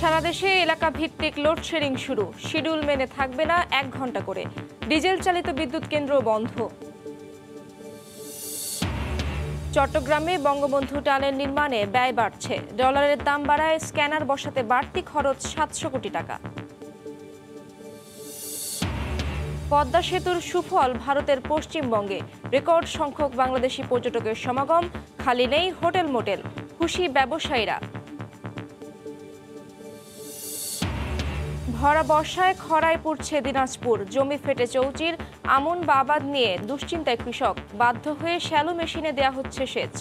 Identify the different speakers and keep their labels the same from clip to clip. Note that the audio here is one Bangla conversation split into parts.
Speaker 1: সারা দেশে এলাকা ভিত্তিক লোডশেডিং শুরু। শিডিউল মেনে থাকবে না এক ঘণ্টা করে। ডিজেল চালিত বিদ্যুৎ কেন্দ্র বন্ধ। চট্টগ্রামে বঙ্গবন্ধু টানেল নির্মাণে ব্যয় বাড়ছে। ডলারের দাম বাড়ায় স্ক্যানার বসাতে বাড়তি খরচ সাতশো কোটি টাকা। পদ্মা সেতুর সুফল ভারতের পশ্চিমবঙ্গে। রেকর্ড সংখ্যক বাংলাদেশি পর্যটকের সমাগম, খালি নেই হোটেল মোটেল। খুশি ব্যবসায়ীরা। ভরা বর্ষায় খরায় পড়ছে দিনাজপুর। জমি ফেটে চৌচির, আমন বা আবাদ নিয়ে দুশ্চিন্তায় কৃষক বাধ্য হয়ে শ্যালো মেশিনে দেয়া হচ্ছে সেচ।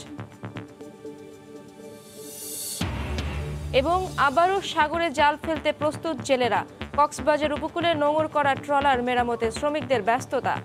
Speaker 1: এবং আবারও সাগরে জাল ফেলতে প্রস্তুত জেলেরা। কক্সবাজার উপকূলে নোঙর করা ট্রলার মেরামতে শ্রমিকদের ব্যস্ততা।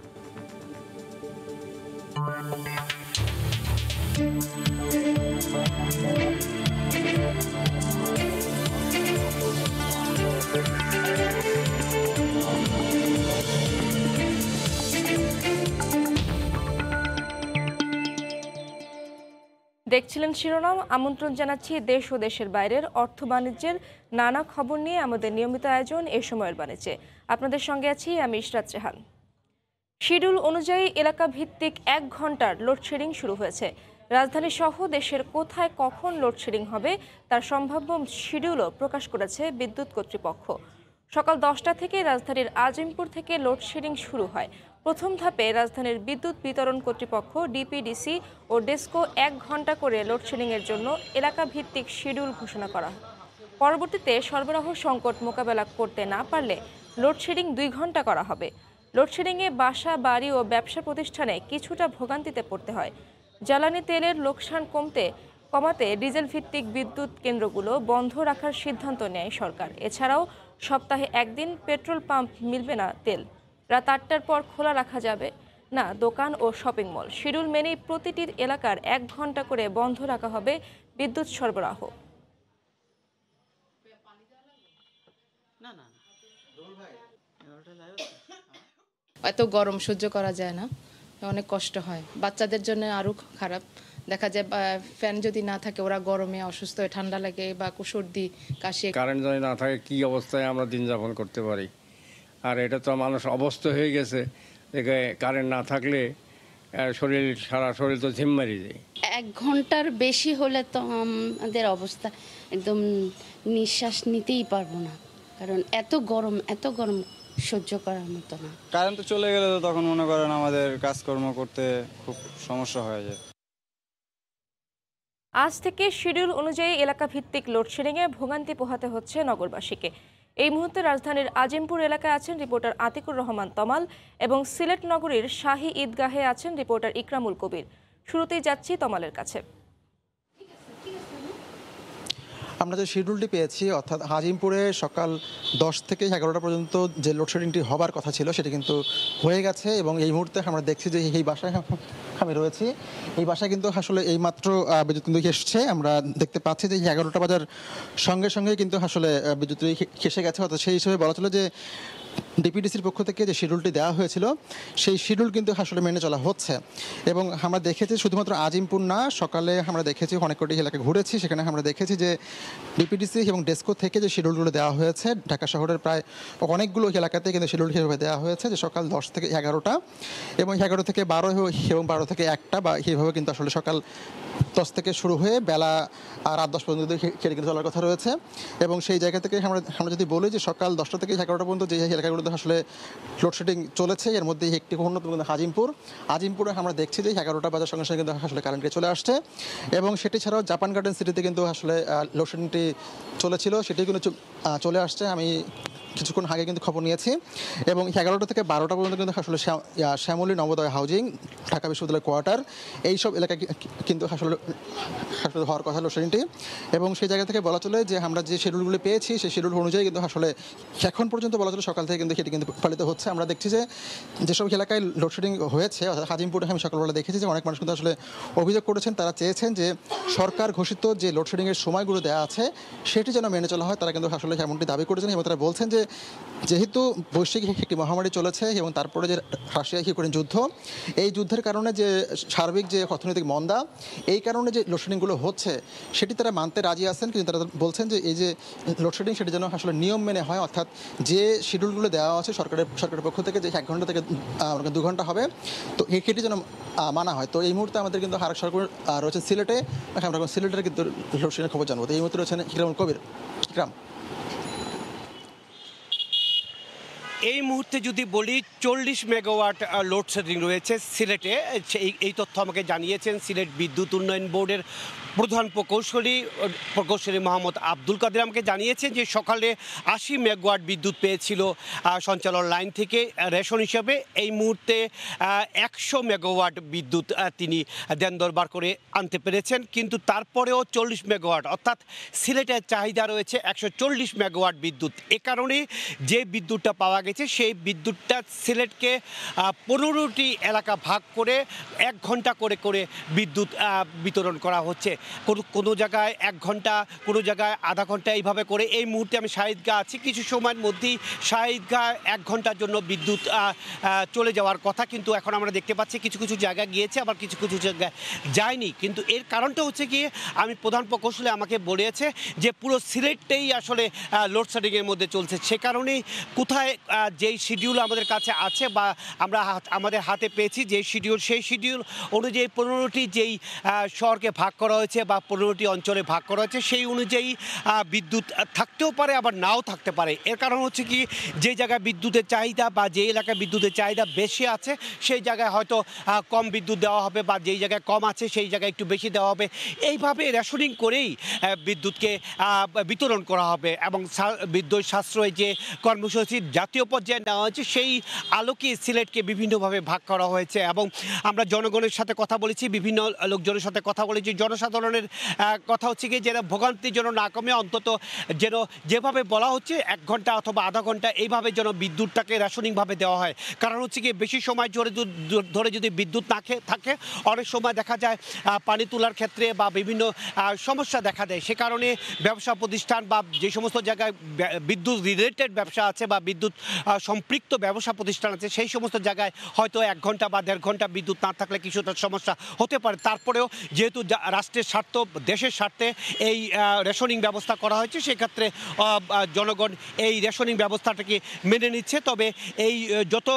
Speaker 1: দেখছিলেন শিরোনাম, আমন্ত্রণ জানাচ্ছি দেশ ও দেশের বাইরের অর্থ বাণিজ্যের নানা খবর নিয়ে আমাদের নিয়মিত আয়োজন এ সময়ের বাণিজ্যে। আপনাদের সঙ্গে আছি আমি ইশরাত চেহান শিডিউল অনুযায়ী এলাকা ভিত্তিক এক ঘণ্টার লোডশেডিং শুরু হয়েছে। রাজধানী সহ দেশের কোথায় কখন লোডশেডিং হবে তার সম্ভাব্য শিডিউলও প্রকাশ করেছে বিদ্যুৎ কর্তৃপক্ষ। সকাল দশটা থেকে রাজধানীর আজিমপুর থেকে লোডশেডিং শুরু হয়। প্রথম ধাপে রাজধানীর বিদ্যুৎ বিতরণ কর্তৃপক্ষ, ডিপিডিসি ও ডেস্কো এক ঘণ্টা করে লোডশেডিংয়ের জন্য এলাকা ভিত্তিক শিডিউল ঘোষণা করা হয়। পরবর্তীতে সরবরাহ সংকট মোকাবেলা করতে না পারলে লোডশেডিং দুই ঘণ্টা করা হবে। লোডশেডিংয়ে বাসা, বাড়ি ও ব্যবসা প্রতিষ্ঠানে কিছুটা ভোগান্তিতে পড়তে হয়। জ্বালানি তেলের লোকসান কমতে কমাতে ডিজেল ভিত্তিক বিদ্যুৎ কেন্দ্রগুলো বন্ধ রাখার সিদ্ধান্ত নেয় সরকার। এছাড়াও সপ্তাহে একদিন পেট্রোল পাম্প মিলবে না তেল। রাত আটটার পর খোলা রাখা যাবে না দোকান ও শপিং মল। শিডিউল মেনেই প্রতিটি এলাকার এক ঘণ্টা করে বন্ধ রাখা হবে বিদ্যুৎ সরবরাহ।
Speaker 2: এত গরম সহ্য করা যায় না। অনেক কষ্ট হয়। বাচ্চাদের জন্য আরও খারাপ। দেখা যায় ফ্যান যদি না থাকে ওরা গরমে অসুস্থ হয়ে ঠান্ডা লাগে বা সর্দি কাশি।
Speaker 3: কারেন্ট যদি না থাকে কি অবস্থায় আমরা দিন যাপন করতে পারি? আর এটা তো মানুষ অবস্থ হয়ে গেছে কারেন্ট না থাকলে শরীর সারা শরীর তো ঝিম মারি যায়।
Speaker 4: এক ঘণ্টার বেশি হলে তো আমাদের অবস্থা একদম নিঃশ্বাস নিতেই পারব না। কারণ এত গরম এত গরম সহ্য করার মতো না।
Speaker 5: কারেন্ট তো চলে গেলে তো তখন মনে করেন আমাদের কাজকর্ম করতে খুব সমস্যা হয়ে যায়।
Speaker 1: আজ থেকে শিডিউল অনুযায়ী এলাকা ভিত্তিক লোডশেডিংয়ে ভোগান্তি পোহাতে হচ্ছে নগরবাসীকে। এই মুহূর্তে রাজধানীর আজিমপুর এলাকায় আছেন রিপোর্টার আতিকুর রহমান তমাল এবং সিলেট নগরীর শাহী ঈদগাহে আছেন রিপোর্টার ইকরামুল কবির। শুরুতেই যাচ্ছি তমালের কাছে।
Speaker 6: আমরা যে শিডিউলটি পেয়েছি, অর্থাৎ হাজিমপুরে সকাল দশ থেকে এগারোটা পর্যন্ত যে লোডশেডিংটি হবার কথা ছিল, সেটি কিন্তু হয়ে গেছে এবং এই মুহূর্তে আমরা দেখছি যে এই বাসায় আমি রয়েছি। এই বাসায় কিন্তু আসলে এই মাত্র বিদ্যুৎ কিন্তু এসছে। আমরা দেখতে পাচ্ছি যে এগারোটা বাজার সঙ্গে সঙ্গে কিন্তু আসলে বিদ্যুৎ এসে গেছে। অর্থাৎ সেই হিসেবে বলা ছিল যে ডিপিডিসির পক্ষ থেকে যে শিডিউলটি দেওয়া হয়েছিল, সেই শিডিউল কিন্তু আসলে মেনে চলা হচ্ছে। এবং আমরা দেখেছি শুধুমাত্র আজিমপুর না, সকালে আমরা দেখেছি অনেক কটি এলাকা ঘুরেছি, সেখানে আমরা দেখেছি যে ডিপিডিসি এবং ডেস্কো থেকে যে শিডিউলগুলো দেওয়া হয়েছে, ঢাকা শহরের প্রায় অনেকগুলো এলাকাতে কিন্তু শিডিউল হিসেবে দেওয়া হয়েছে, যে সকাল দশ থেকে এগারোটা এবং এগারো থেকে বারো এবং বারো থেকে একটা বা এইভাবে কিন্তু আসলে সকাল দশ থেকে শুরু হয়ে বেলা আর রাত দশ পর্যন্ত খেলে কিন্তু চলার কথা রয়েছে। এবং সেই জায়গা থেকে আমরা আমরা যদি বলি যে সকাল দশটা থেকে এগারোটা পর্যন্ত যে এলাকাগুলোতে আসলে লোডশেডিং চলেছে। এর মধ্যে একটি অন্যতম কিন্তু হাজিমপুর। হাজিমপুরে আমরা দেখছি যে এগারোটা বাজার সঙ্গে সঙ্গে কিন্তু আসলে কারেন্টটি চলে আসছে। এবং সেটি ছাড়াও জাপান গার্ডেন সিটিতে কিন্তু আসলে লোডশেডিংটি চলেছিল। সেটি কিন্তু চলে আসছে। আমি কিছুক্ষণ আগে কিন্তু খবর নিয়েছি। এবং এগারোটা থেকে বারোটা পর্যন্ত কিন্তু আসলে শ্যাম- শ্যামলী নবোদয় হাউজিং, ঢাকা বিশ্ববিদ্যালয় কোয়ার্টার, এইসব এলাকায় কিন্তু আসলে আসলে হওয়ার কথা লোডশেডিংটি এবং সেই জায়গা থেকে বলা চলে যে আমরা যে শিডিউলগুলো পেয়েছি, সেই শিডিউল অনুযায়ী কিন্তু আসলে এখন পর্যন্ত বলা চলে সকাল থেকে কিন্তু সেটি কিন্তু পালিত হচ্ছে। আমরা দেখছি যে, যেসব এলাকায় লোডশেডিং হয়েছে, অর্থাৎ হাজিমপুরে আমি সকালবেলা দেখেছি যে অনেক মানুষ কিন্তু আসলে অভিযোগ করেছেন, তারা চেয়েছেন যে সরকার ঘোষিত যে লোডশেডিংয়ের সময়গুলো দেওয়া আছে, সেটি যেন মেনে চলা হয়, তারা কিন্তু আসলে এমনটি দাবি করেছেন এবং তারা বলছেন যে যে যেহেতু বৈশ্বিক একটি মহামারী চলেছে এবং তারপরে যে রাশিয়া ইউক্রেন যুদ্ধ, এই যুদ্ধের কারণে যে সার্বিক যে অর্থনৈতিক মন্দা, এই কারণে যে লোডশেডিংগুলো হচ্ছে, সেটি তারা মানতে রাজি আছেন। কিন্তু তারা বলছেন যে এই যে লোডশেডিং, সেটি যেন আসলে নিয়ম মেনে হয়, অর্থাৎ যে শিডিউলগুলো দেওয়া আছে সরকারের সরকারের পক্ষ থেকে, যে এক ঘণ্টা থেকে দু ঘণ্টা হবে, তো এই সেটি যেন মানা হয়। তো এই মুহূর্তে আমাদের কিন্তু আরেক সরকার রয়েছেন সিলেটে। আমরা সিলেটের কিন্তু লোডশেডিংয়ের খবর জানব। তো এই মুহূর্তে রয়েছেন হিরামুল কবির। ইকরাম
Speaker 7: এই মুহূর্তে যদি বলি, চল্লিশ মেগাওয়াট লোডশেডিং রয়েছে সিলেটে। এই তথ্য আমাকে জানিয়েছেন সিলেট বিদ্যুৎ উন্নয়ন বোর্ডের প্রধান প্রকৌশলী প্রকৌশলী মোহাম্মদ আব্দুল কাদের আমাকে জানিয়েছেন যে সকালে আশি মেগাওয়াট বিদ্যুৎ পেয়েছিল সঞ্চালন লাইন থেকে রেশন হিসাবে। এই মুহূর্তে একশো মেগাওয়াট বিদ্যুৎ তিনি দেন দরবার করে আনতে পেরেছেন। কিন্তু তারপরেও চল্লিশ মেগাওয়াট, অর্থাৎ সিলেটের চাহিদা রয়েছে একশো চল্লিশ মেগাওয়াট বিদ্যুৎ। এ কারণে যে বিদ্যুৎটা পাওয়া গেছে, সেই বিদ্যুৎটা সিলেটকে পনেরোটি এলাকা ভাগ করে এক ঘণ্টা করে করে বিদ্যুৎ বিতরণ করা হচ্ছে। কোনো কোনো জায়গায় এক ঘণ্টা, কোনো জায়গায় আধা ঘণ্টা এইভাবে করে এই মুহূর্তে আমি শাহিদগা আছি। কিছু সময়ের মধ্যেই শাহিদগা এক ঘণ্টার জন্য বিদ্যুৎ চলে যাওয়ার কথা কিন্তু এখন আমরা দেখতে পাচ্ছি। কিছু কিছু জায়গায় গিয়েছে, আবার কিছু কিছু জায়গায় যায়নি। কিন্তু এর কারণটা হচ্ছে গিয়ে আমি প্রধান প্রকৌশলী আমাকে বলেছে যে পুরো সিলেটটাই আসলে লোডশেডিংয়ের মধ্যে চলছে। সে কারণেই কোথায় যেই শিডিউল আমাদের কাছে আছে বা আমরা আমাদের হাতে পেয়েছি যে শিডিউল সেই শিডিউল অনুযায়ী পনেরোটি যেই শহরকে ভাগ করা হয়েছে বা পনেরোটি অঞ্চলে ভাগ করা হয়েছে, সেই অনুযায়ী বিদ্যুৎ থাকতেও পারে, আবার নাও থাকতে পারে। এর কারণ হচ্ছে কি, যে জায়গায় বিদ্যুতের চাহিদা বা যে এলাকায় বিদ্যুতের চাহিদা বেশি আছে, সেই জায়গায় হয়তো কম বিদ্যুৎ দেওয়া হবে বা যেই জায়গায় কম আছে, সেই জায়গায় একটু বেশি দেওয়া হবে। এইভাবে রেশনিং করেই বিদ্যুৎকে বিতরণ করা হবে এবং বিদ্যুৎ সাশ্রয় যে কর্মসূচি জাতীয় পর্যায়ে নেওয়া হয়েছে, সেই আলোকে সিলেটকে বিভিন্নভাবে ভাগ করা হয়েছে এবং আমরা জনগণের সাথে কথা বলেছি, বিভিন্ন লোকজনের সাথে কথা বলেছি জনসাধারণের আহ, কথা হচ্ছে কি যেন ভোগান্তি যেন না কমে অন্তত যেন যেভাবে বলা হচ্ছে এক ঘণ্টা অথবা আধা ঘণ্টা এইভাবে যেন বিদ্যুৎটাকে রেশনিংভাবে দেওয়া হয়। কারণ হচ্ছে কি বেশি সময় জোরে ধরে যদি বিদ্যুৎ না থাকে অনেক সময় দেখা যায় পানি তোলার ক্ষেত্রে বা বিভিন্ন সমস্যা দেখা দেয়। সে কারণে ব্যবসা প্রতিষ্ঠান বা যে সমস্ত জায়গায় বিদ্যুৎ রিলেটেড ব্যবসা আছে বা বিদ্যুৎ সম্পৃক্ত ব্যবসা প্রতিষ্ঠান আছে সেই সমস্ত জায়গায় হয়তো এক ঘণ্টা বা দেড় ঘণ্টা বিদ্যুৎ না থাকলে কিছুটা সমস্যা হতে পারে। তারপরেও যেহেতু রাষ্ট্রের স্বার্থ, দেশের স্বার্থে এই রেশনিং ব্যবস্থা করা হয়েছে, সেক্ষেত্রে জনগণ এই রেশনিং ব্যবস্থাটাকে মেনে নিচ্ছে। তবে এই যত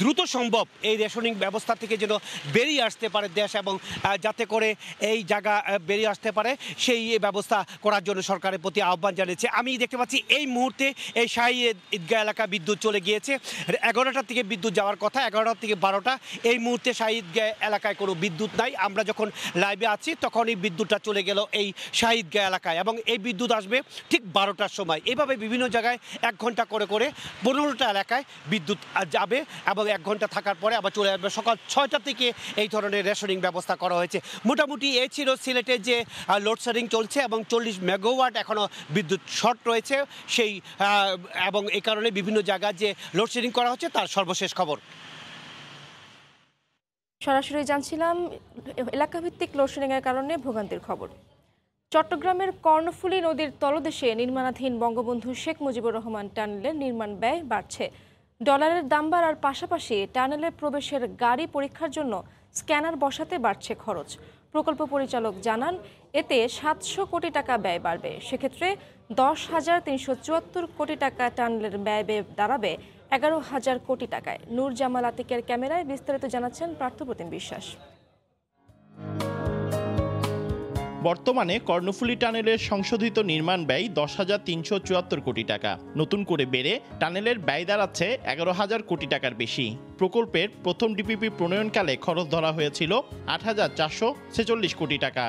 Speaker 7: দ্রুত সম্ভব এই রেশনিং ব্যবস্থা থেকে যেন বেরিয়ে আসতে পারে দেশ এবং যাতে করে এই জায়গা বেরিয়ে আসতে পারে, সেই ব্যবস্থা করার জন্য সরকারের প্রতি আহ্বান জানিয়েছে। আমি দেখতে পাচ্ছি এই মুহূর্তে এই শাহী ঈদগাহ এলাকা বিদ্যুৎ চলে গিয়েছে। এগারোটার থেকে বিদ্যুৎ যাওয়ার কথা এগারোটার থেকে বারোটা। এই মুহূর্তে শাহী ঈদগাহ এলাকায় কোনো বিদ্যুৎ নাই। আমরা যখন লাইভে আছি, তখন এই বিদ্যুৎটা চলে গেল এই শাহী ঈদগাহ এলাকায় এবং এই বিদ্যুৎ আসবে ঠিক বারোটার সময়। এইভাবে বিভিন্ন জায়গায় এক ঘণ্টা করে করে পনেরোটা এলাকায় বিদ্যুৎ যাবে এবং এক ঘণ্টা থাকার পরে আবার চলে আসবে। সকাল ছয়টা থেকে এই ধরনের রেশনিং ব্যবস্থা করা হয়েছে। মোটামুটি এ ছিল সিলেটে যে লোডশেডিং চলছে এবং চল্লিশ মেগাওয়াট এখনও বিদ্যুৎ শর্ট রয়েছে। সেই এবং এই কারণে বিভিন্ন জায়গায় যে লোডশেডিং করা হচ্ছে তার সর্বশেষ খবর।
Speaker 1: সরাসরি জানছিলাম, এলাকাভিত্তিক লোডশেডিংয়ের কারণে ভোগান্তির খবর। চট্টগ্রামের কর্ণফুলী নদীর তলদেশে নির্মাণাধীন বঙ্গবন্ধু শেখ মুজিবুর রহমান টানেলের নির্মাণ ব্যয় বাড়ছে। ডলারের দাম বাড়ার পাশাপাশি টানেলে প্রবেশের গাড়ি পরীক্ষার জন্য স্ক্যানার বসাতে বাড়ছে খরচ। প্রকল্প পরিচালক জানান, এতে সাতশো কোটি টাকা ব্যয় বাড়বে। সেক্ষেত্রে দশ হাজার তিনশো চুয়াত্তর কোটি টাকা টানেলের ব্যয় ব্যয় দাঁড়াবে এগারো হাজার কোটি টাকায়। নূর জামাল আতিকের ক্যামেরায় বিস্তারিত জানাচ্ছেন পার্থপ্রতিম বিশ্বাস।
Speaker 8: বর্তমানে কর্ণফুলী টানেলের সংশোধিত নির্মাণ ব্যয় দশ হাজার তিনশো চুয়াত্তর কোটি টাকা। নতুন করে বেড়ে টানেলের ব্যয় দাঁড়াচ্ছে এগারো হাজার কোটি টাকার বেশি। প্রকল্পের প্রথম ডিপিপি প্রণয়নকালে খরচ ধরা হয়েছিল আট হাজার চারশো ছেচল্লিশ কোটি টাকা।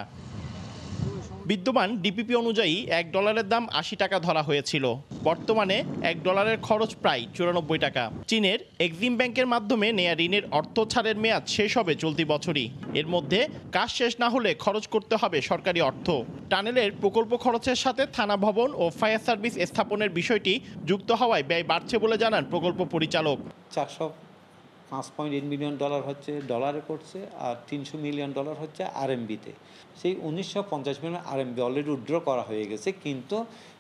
Speaker 8: বিদ্যমান ডিপিপি অনুযায়ী এক ডলারের দাম আশি টাকা ধরা হয়েছিল। বর্তমানে এক ডলারের খরচ প্রায় চুরানব্বই টাকা। চীনের এক্সিম ব্যাংকের মাধ্যমে নেয়া ঋণের অর্থ ছাড়ের মেয়াদ শেষ হবে চলতি বছরই। এর মধ্যে কাজ শেষ না হলে খরচ করতে হবে সরকারি অর্থ। টানেলের প্রকল্প খরচের সাথে থানা ভবন ও ফায়ার সার্ভিস স্থাপনের বিষয়টি যুক্ত হওয়ায় ব্যয় বাড়ছে বলে জানান প্রকল্প পরিচালক।
Speaker 9: চারশো পাঁচ পয়েন্ট এইট মিলিয়ন ডলার হচ্ছে ডলারে করছে আর তিনশো মিলিয়ন ডলার হচ্ছে আরএমবিতে সেই উনিশশো পঞ্চাশ মিলিয়ন আরএমবি অলরেডি উইড্র করা হয়ে গেছে কিন্তু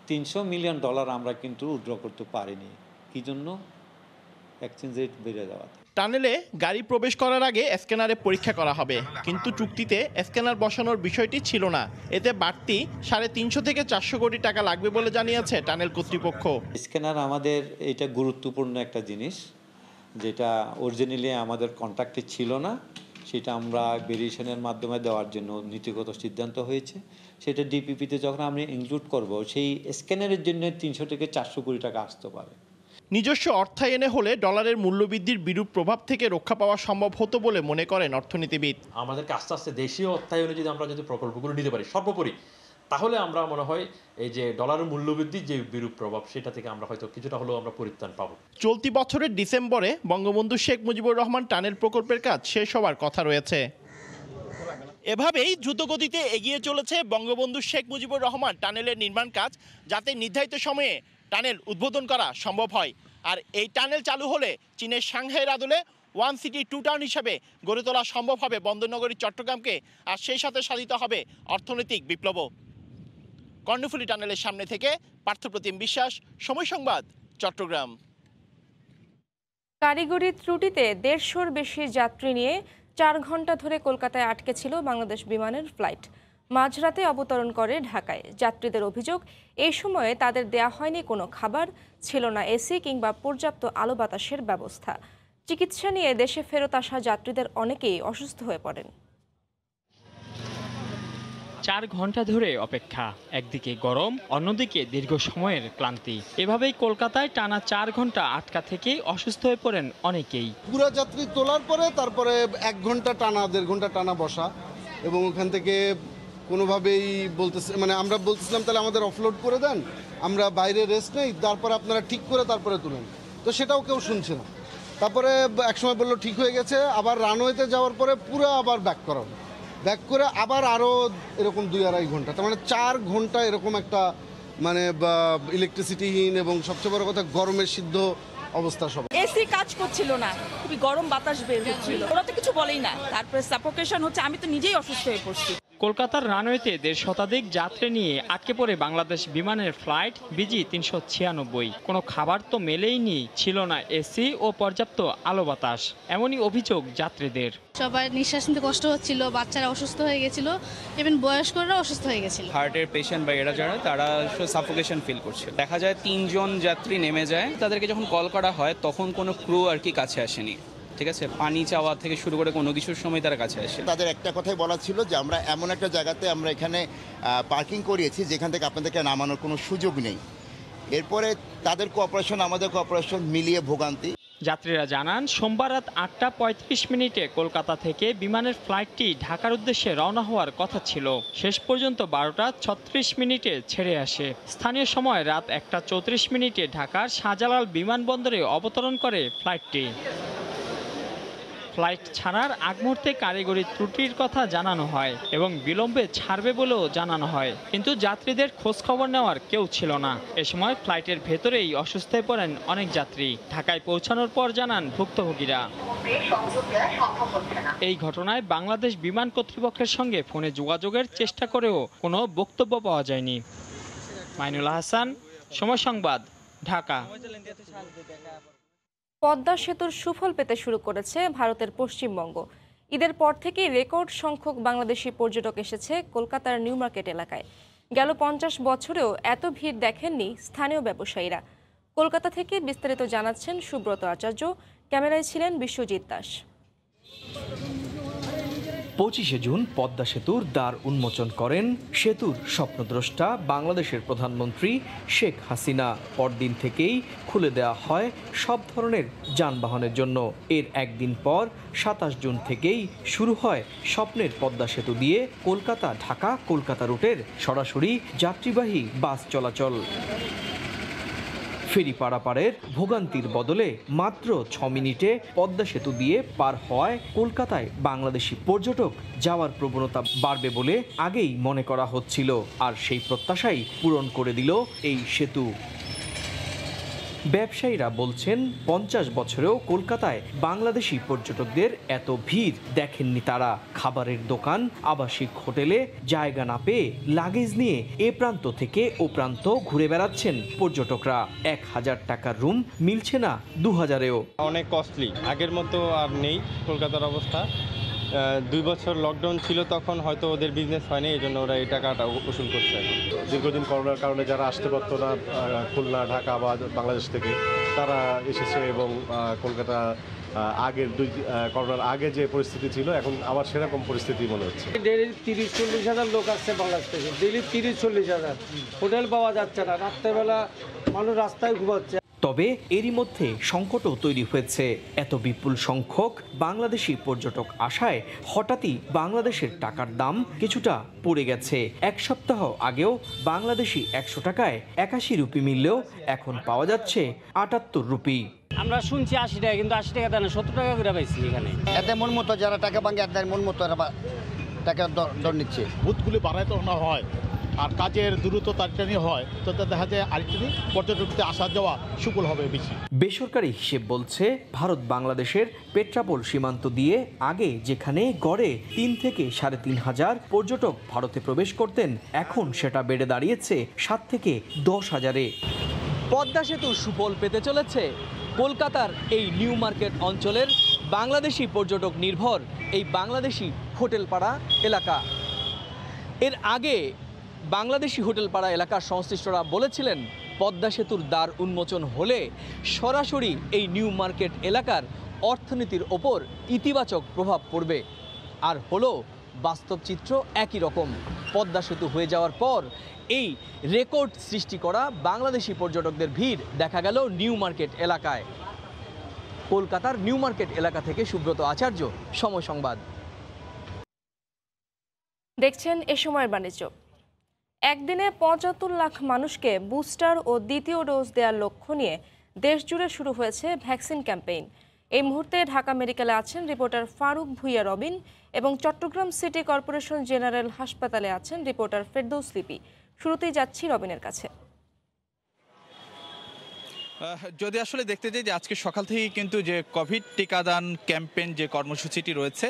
Speaker 9: তিনশো মিলিয়ন ডলার আমরা কিন্তু উইড্র করতে পারিনি। কী জন্য? এক্সচেঞ্জ রেট বেড়ে যাওয়াতে।
Speaker 8: টানেলে গাড়ি প্রবেশ করার আগে স্ক্যানারে পরীক্ষা করা হবে কিন্তু চুক্তিতে স্ক্যানার বসানোর বিষয়টি ছিল না। এতে বাড়তি সাড়ে তিনশো থেকে চারশো কোটি টাকা লাগবে বলে জানিয়েছে টানেল কর্তৃপক্ষ।
Speaker 9: স্ক্যানার আমাদের এটা গুরুত্বপূর্ণ একটা জিনিস যেটা অরিজিনালি আমাদের কন্ট্রাক্টে ছিল না সেটা আমরা ভেরিয়েশনের মাধ্যমে দেওয়ার জন্য নীতিগত সিদ্ধান্ত হয়েছে। সেটা ডিপিপিতে যখন আমরা ইনক্লুড করব সেই স্ক্যানারের জন্য তিনশো থেকে চারশো কোটি টাকা আসতে পারে।
Speaker 8: নিজস্ব অর্থায়নে হলে ডলারের মূল্যবৃদ্ধির বিরূপ প্রভাব থেকে রক্ষা পাওয়া সম্ভব হতো বলে মনে করেন অর্থনীতিবিদ।
Speaker 10: আমাদেরকে আস্তে আস্তে দেশীয় অর্থায়নে যদি আমরা যদি প্রকল্পগুলো নিতে পারি সর্বোপরি তাহলে আমরা মনে হয় এই যে ডলারের মূল্যবৃদ্ধির যে বিরূপ প্রভাব, সেটা থেকে আমরা হয়তো কিছুটা হলেও আমরা পরিত্রাণ পাবো।
Speaker 8: চলতি বছরের ডিসেম্বরে বঙ্গবন্ধু শেখ মুজিবুর রহমান টানেল প্রকল্পের কাজ শেষ হওয়ার কথা রয়েছে। এভাবেই দ্রুতগতিতে এগিয়ে চলেছে বঙ্গবন্ধু শেখ মুজিবুর রহমান টানেলের নির্মাণ কাজ, যাতে নির্ধারিত সময়ে টানেল উদ্বোধন করা সম্ভব হয়। আর এই টানেল চালু হলে চীনের সাংহাইয়ের আদলে ওয়ান সিটি টু টাউন হিসাবে গড়ে তোলা সম্ভব হবে। বন্দরনগরী, চট্টগ্রামকে আর সেই সাথে সাধিত হবে অর্থনৈতিক বিপ্লবও। কর্ণফুলী টানেলের সামনে থেকে পার্থপ্রতিম বিশ্বাস, সময় সংবাদ, চট্টগ্রাম।
Speaker 1: কারিগরি ত্রুটিতে দেড়শোর বেশি যাত্রী নিয়ে চার ঘণ্টা ধরে কলকাতায় আটকে ছিল বাংলাদেশ বিমানের ফ্লাইট। মাঝরাতে অবতরণ করে ঢাকায়। যাত্রীদের অভিযোগ এই সময়ে তাদের দেয়া হয়নি কোনো খাবার, ছিল না এসি কিংবা পর্যাপ্ত আলো বাতাসের ব্যবস্থা। চিকিৎসা নিয়ে দেশে ফেরত আসা যাত্রীদের অনেকেই অসুস্থ হয়ে পড়েন।
Speaker 11: চার ঘণ্টা ধরে অপেক্ষা। একদিকে গরম, অন্যদিকে দীর্ঘ সময়ের ক্লান্তি। এভাবেই কলকাতায় টানা চার ঘণ্টা আটকা থেকে অসুস্থ হয়ে পড়েন অনেকেই।
Speaker 12: পুরো যাত্রী তোলার পরে তারপরে এক ঘণ্টা টানা, দেড় ঘণ্টা টানা বসা। এবং ওখান থেকে কোনোভাবেই বলতেছে মানে আমরা বলতেছিলাম, তাহলে আমাদের অফলোড করে দেন। আমরা বাইরে রেস্ট নেই, তারপরে আপনারা ঠিক করে তারপরে তুলেন। তো সেটাও কেউ শুনছে না। তারপরে একসময় বলল, ঠিক হয়ে গেছে। আবার রানওয়েতে যাওয়ার পরে পুরো আবার ব্যাক করানো ব্যাক করে আবার আরও এরকম দুই আড়াই ঘণ্টা। তার মানে চার ঘণ্টা এরকম একটা মানে ইলেকট্রিসিটিহীন এবং সবচেয়ে বড় কথা গরমের সিদ্ধ অবস্থা সব।
Speaker 13: এসি কাজ করছিল না, খুবই গরম বাতাস বের হচ্ছিল। ওরা তো কিছু বলেই না, তারপরে সাফোকেশন হচ্ছে, আমি তো নিজেই অসুস্থ হয়ে পড়ছি।
Speaker 11: কলকাতার রানওয়েতে দেড় শতাধিক যাত্রী নিয়ে আটকে পড়ে বাংলাদেশ বিমানের ফ্লাইট বিজি তিনশো ছিয়ানব্বই। কোনো খাবার তো মেলেইনি ছিল না এসি ও পর্যাপ্ত আলো বাতাস। এমনই অভিযোগ যাত্রীদের।
Speaker 14: সবার নিঃশ্বাস নিতে কষ্ট হচ্ছিল বাচ্চারা অসুস্থ হয়ে গেছিল ইভেন বয়স্করা অসুস্থ হয়ে গেছিল।
Speaker 15: হার্টের পেশেন্ট বা এরা যারা তারা সাফোকেশন ফিল করছে। দেখা যায় তিনজন যাত্রী নেমে যায় তাদেরকে যখন কল করা হয় তখন কোনো ক্রু আর কি কাছে আসেনি। ঠিক আছে? পানি চাওয়া থেকে শুরু করে কোনো কিছুর সময় তারা কাছে আসে।
Speaker 16: তাদের একটা কথাই বলা ছিল যে আমরা এমন একটা জায়গাতে আমরা এখানে পার্কিং করিয়েছি যেখান থেকে আপনাদেরকে নামানোর কোনো সুযোগ নেই। এরপরে তাদের কোঅপারেশন আমাদের কোঅপারেশন মিলিয়ে ভোগান্তি।
Speaker 11: যাত্রীরা জানান সোমবার রাত আটটা পঁয়ত্রিশ মিনিটে কলকাতা থেকে বিমানের ফ্লাইটটি ঢাকার উদ্দেশ্যে রওনা হওয়ার কথা ছিল। শেষ পর্যন্ত বারোটা ছত্রিশ মিনিটে ছেড়ে আসে। স্থানীয় সময় রাত একটা চৌত্রিশ মিনিটে ঢাকার শাহজালাল বিমানবন্দরে অবতরণ করে ফ্লাইটটি ফ্লাইট ছাড়ার আগ মুহূর্তে কারিগরি ত্রুটির কথা জানানো হয় এবং বিলম্বে ছাড়বে বলেও জানানো হয়। কিন্তু যাত্রীদের খোঁজ খবর নেওয়ার কেউ ছিল না। এ সময় ফ্লাইটের ভেতরেই অসুস্থ হয়ে পড়েন অনেক যাত্রী। ঢাকায় পৌঁছানোর পর জানান ভুক্তভোগীরা। এই ঘটনায় বাংলাদেশ বিমান কর্তৃপক্ষের সঙ্গে ফোনে যোগাযোগের চেষ্টা করেও কোনো বক্তব্য পাওয়া যায়নি। মাইনুল হাসান, সময় সংবাদ, ঢাকা।
Speaker 1: পদ্মা সেতুর সুফল পেতে শুরু করেছে ভারতের পশ্চিমবঙ্গ। ঈদের পর থেকেই রেকর্ড সংখ্যক বাংলাদেশি পর্যটক এসেছে কলকাতার নিউ মার্কেট এলাকায়। গেল পঞ্চাশ বছরেও এত ভিড় দেখেননি স্থানীয় ব্যবসায়ীরা। কলকাতা থেকে বিস্তারিত জানাচ্ছেন সুব্রত আচার্য। ক্যামেরায় ছিলেন বিশ্বজিৎ দাস।
Speaker 17: পঁচিশে জুন পদ্মা সেতুর দ্বার উন্মোচন করেন সেতুর স্বপ্নদ্রষ্টা বাংলাদেশের প্রধানমন্ত্রী শেখ হাসিনা। পরদিন থেকেই খুলে দেওয়া হয় সব ধরনের যানবাহনের জন্য। এর একদিন পর সাতাশ জুন থেকেই শুরু হয় স্বপ্নের পদ্মা সেতু দিয়ে কলকাতা ঢাকা কলকাতা রুটের সরাসরি যাত্রীবাহী বাস চলাচল। ফেরি পারাপারের ভোগান্তির বদলে মাত্র ছ মিনিটে পদ্মা সেতু দিয়ে পার হওয়ায় কলকাতায় বাংলাদেশি পর্যটক যাওয়ার প্রবণতা বাড়বে বলে আগেই মনে করা হচ্ছিল। আর সেই প্রত্যাশাই পূরণ করে দিল এই সেতু। ব্যবসায়ীরা বলছেন, পঞ্চাশ বছরেও কলকাতায় বাংলাদেশি পর্যটকদের এত ভিড় দেখেননি তারা। খাবারের দোকান, আবাসিক হোটেলে জায়গা না পেয়ে লাগেজ নিয়ে এ প্রান্ত থেকে ও প্রান্ত ঘুরে বেড়াচ্ছেন পর্যটকরা। এক হাজার টাকার রুম মিলছে না দু হাজারেও।
Speaker 18: অনেক কস্টলি আগের মতো আর নেই কলকাতার অবস্থা। দুই বছর লকডাউন ছিল তখন হয়তো ওদের বিজনেস হয়নি এই জন্য ওরা এই টাকাটা উসুল করছে
Speaker 19: দীর্ঘদিন করোনার কারণে যারা আসতে পারতো না খুলনা ঢাকা বা বাংলাদেশ থেকে তারা এসেছে এবং কলকাতা আগের দুই করোনার আগে যে পরিস্থিতি ছিল এখন আবার সেরকম পরিস্থিতি মনে হচ্ছে।
Speaker 20: ডেলি তিরিশ চল্লিশ হাজার লোক আসছে বাংলাদেশ থেকে। ডেলি তিরিশ চল্লিশ হাজার। হোটেল পাওয়া যাচ্ছে না। রাত্রেবেলা মানুষ রাস্তায় ঘুমাচ্ছে।
Speaker 17: তবে এরই মধ্যে সংকটও তৈরি হয়েছে। এত বিপুল সংখ্যক বাংলাদেশি পর্যটক আসায় হঠাৎই বাংলাদেশের টাকার দাম কিছুটা পড়ে গেছে। এক সপ্তাহ আগেও বাংলাদেশি একশো টাকায় একাশি রুপি মিললেও এখন পাওয়া যাচ্ছে আটাত্তর রুপি।
Speaker 20: আমরা শুনছি আশি টাকা কিন্তু আশি টাকা দেয় না সত্তর টাকা করে পাইছি এখানে।
Speaker 21: এতে মন মতো যারা টাকা ভাঙে এদের মন মতো টাকা দর- দর নিচ্ছে।
Speaker 22: বুথগুলি বাড়াইতে না হয়। আর কাজের দ্রুততা নিয়ে হয় তো তা দেখা যায় আরেকটি পর্যটকদের আসা যাওয়া সুকুল হবে বেশি।
Speaker 17: বেসরকারি হিসেব বলছে ভারত বাংলাদেশের পেট্রাপোল সীমান্ত দিয়ে আগে যেখানে গড়ে তিন থেকে সাড়ে তিন হাজার পর্যটক ভারতে প্রবেশ করতেন এখন সেটা বেড়ে দাঁড়িয়েছে সাত থেকে দশ হাজারে।
Speaker 23: পদ্মা সেতু সুফল পেতে চলেছে। কলকাতার এই নিউ মার্কেট অঞ্চলের বাংলাদেশি পর্যটক নির্ভর এই বাংলাদেশি হোটেলপাড়া এলাকা। এর আগে বাংলাদেশি হোটেল পাড়া এলাকার সংশ্লিষ্টরা বলেছিলেন, পদ্মা সেতুর দ্বার উন্মোচন হলে সরাসরি এই নিউ মার্কেট এলাকার অর্থনীতির ওপর ইতিবাচক প্রভাব পড়বে। আর হলো, বাস্তব চিত্র একই রকম। পদ্মা সেতু হয়ে যাওয়ার পর এই রেকর্ড সৃষ্টি করা বাংলাদেশি পর্যটকদের ভিড় দেখা গেল নিউ মার্কেট এলাকায়। কলকাতার নিউ মার্কেট এলাকা থেকে সুব্রত আচার্য, সময় সংবাদ।
Speaker 1: দেখছেন এ সময়ের বাণিজ্য। একদিনে পঁচাত্তর লাখ মানুষকে বুস্টার ও দ্বিতীয় ডোজ দেওয়ার লক্ষ্য নিয়ে দেশজুড়ে শুরু হয়েছে ভ্যাকসিন ক্যাম্পেইন। এই মুহূর্তে ঢাকা মেডিকেলে আছেন রিপোর্টার ফারুক ভুইয়া রবিন এবং চট্টগ্রাম সিটি কর্পোরেশন জেনারেল হাসপাতালে আছেন রিপোর্টার ফেরদৌস লিপি। শুরুতেই যাচ্ছি রবিনের কাছে।
Speaker 24: যদি আসলে দেখতে যাই যে আজকে সকাল থেকেই কিন্তু যে কোভিড টিকাদান ক্যাম্পেইন যে কর্মসূচিটি রয়েছে